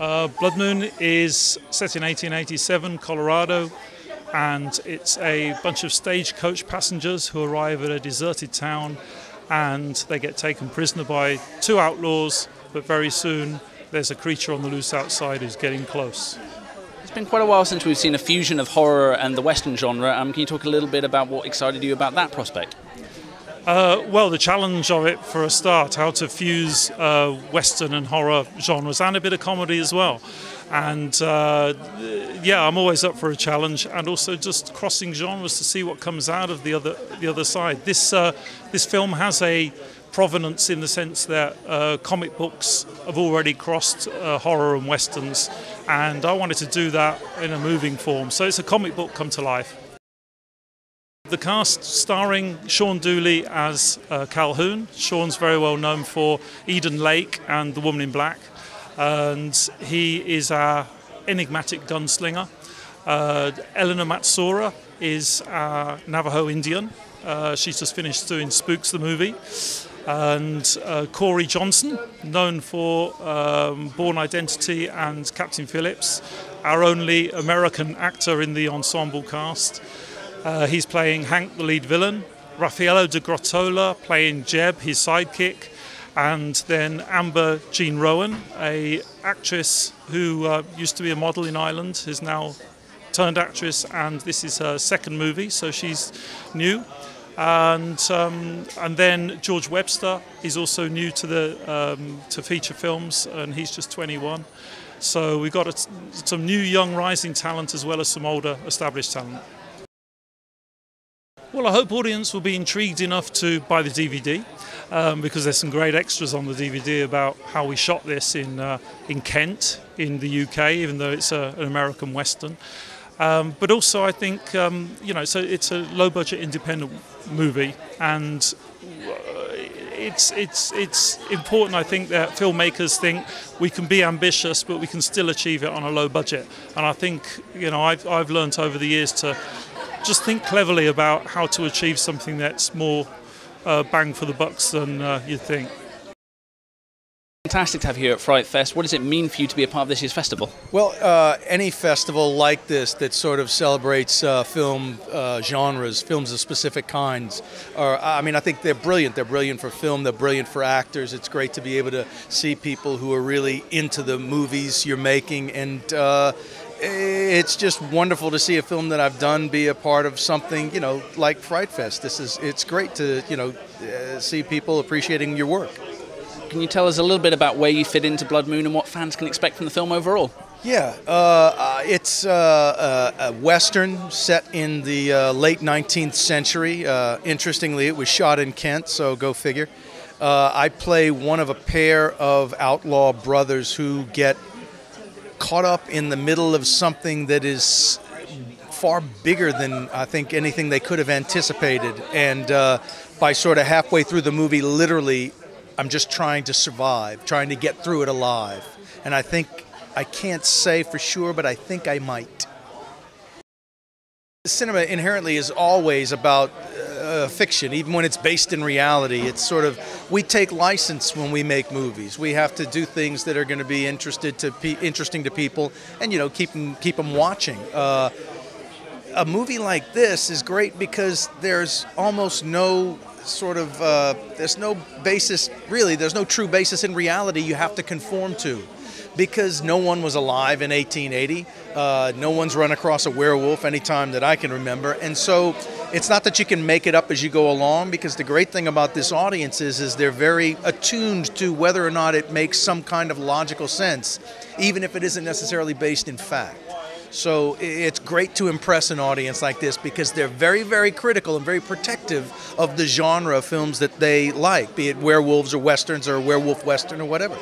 Uh, Blood Moon is set in 1887, Colorado, and it's a bunch of stagecoach passengers who arrive at a deserted town and they get taken prisoner by two outlaws, but very soon there's a creature on the loose outside who's getting close. It's been quite a while since we've seen a fusion of horror and the Western genre. Um, can you talk a little bit about what excited you about that prospect? Uh, well, the challenge of it for a start, how to fuse uh, Western and horror genres and a bit of comedy as well. And uh, yeah, I'm always up for a challenge, and also just crossing genres to see what comes out of the other the other side. This uh, this film has a provenance in the sense that uh, comic books have already crossed uh, horror and westerns, and I wanted to do that in a moving form. So it's a comic book come to life. The cast starring Shaun Dooley as uh, Calhoun. Shaun's very well known for Eden Lake and The Woman in Black, and he is our enigmatic gunslinger. Uh, Eleanor Matsuura is our Navajo Indian. Uh, she's just finished doing Spooks the movie. And uh, Corey Johnson, known for um, Bourne Identity and Captain Phillips, our only American actor in the ensemble cast. Uh, he's playing Hank, the lead villain. Raffaello Degruttola playing Jeb, his sidekick, and then Amber Jean Rowan, a actress who uh, used to be a model in Ireland, is now turned actress, and this is her second movie, so she's new. And um, and then George Webster is also new to the um, to feature films, and he's just 21. So we've got some new young rising talent as well as some older established talent. Well, I hope audience will be intrigued enough to buy the DVD um, because there's some great extras on the DVD about how we shot this in uh, in Kent, in the UK, even though it's a, an American western. Um, but also, I think um, you know, so it's a low-budget independent movie, and uh, it's it's it's important. I think that filmmakers think we can be ambitious, but we can still achieve it on a low budget. And I think you know, I've I've learned over the years to just think cleverly about how to achieve something that's more uh, bang for the bucks than uh, you'd think. Fantastic to have you here at Fright Fest. What does it mean for you to be a part of this year's festival? Well, uh, any festival like this that sort of celebrates uh, film uh, genres, films of specific kinds, are, I mean, I think they're brilliant. They're brilliant for film, they're brilliant for actors. It's great to be able to see people who are really into the movies you're making and uh, it's just wonderful to see a film that I've done be a part of something, you know, like Fright Fest. This is it's great to you know uh, see people appreciating your work. Can you tell us a little bit about where you fit into Blood Moon and what fans can expect from the film overall? Yeah, uh, uh, it's uh, a western set in the uh, late 19th century. Uh, interestingly, it was shot in Kent, so go figure. I play one of a pair of outlaw brothers who get caught up in the middle of something that is far bigger than I think anything they could have anticipated. And uh, by sort of halfway through the movie, literally, I'm just trying to survive, trying to get through it alive. And I think I can't say for sure, but I think I might. Cinema inherently is always about uh, fiction, even when it's based in reality. It's sort of we take license when we make movies. We have to do things that are going to be interested to pe- interesting to people, and you know keep them keep them watching. Uh, a movie like this is great because there's almost no sort of uh, there's no basis really. There's no true basis in reality you have to conform to because no one was alive in 1880. Uh, no one's run across a werewolf anytime that I can remember. And so it's not that you can make it up as you go along because the great thing about this audience is, is they're very attuned to whether or not it makes some kind of logical sense, even if it isn't necessarily based in fact. So it's great to impress an audience like this because they're very, very critical and very protective of the genre of films that they like, be it werewolves or westerns or werewolf western or whatever.